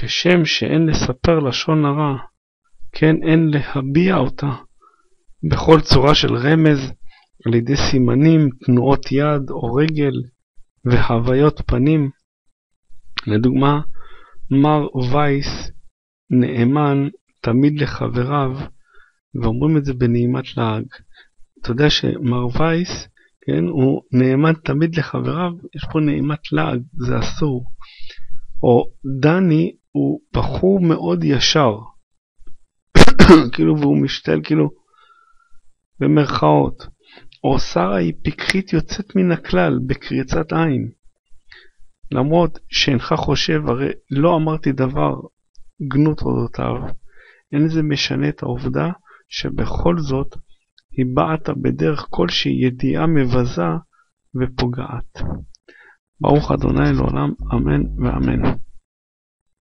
כשם שאין לספר לשון הרע, כן אין להביע אותה בכל צורה של רמז, על ידי סימנים, תנועות יד או רגל והוויות פנים. לדוגמה, מר וייס נאמן תמיד לחבריו, ואומרים את זה בנעימת לעג. אתה יודע שמר וייס, כן, הוא נאמן תמיד לחבריו, יש פה נעימת לעג, זה אסור. או דני הוא בחור מאוד ישר, כאילו, והוא משתל כאילו במרכאות. או שרה היא פיקחית יוצאת מן הכלל, בקריצת עין. למרות שאינך חושב, הרי לא אמרתי דבר גנות אודותיו, אין זה משנה את העובדה שבכל זאת הבעת בדרך כלשהי ידיעה מבזה ופוגעת. ברוך אדוני לעולם, אמן ואמן.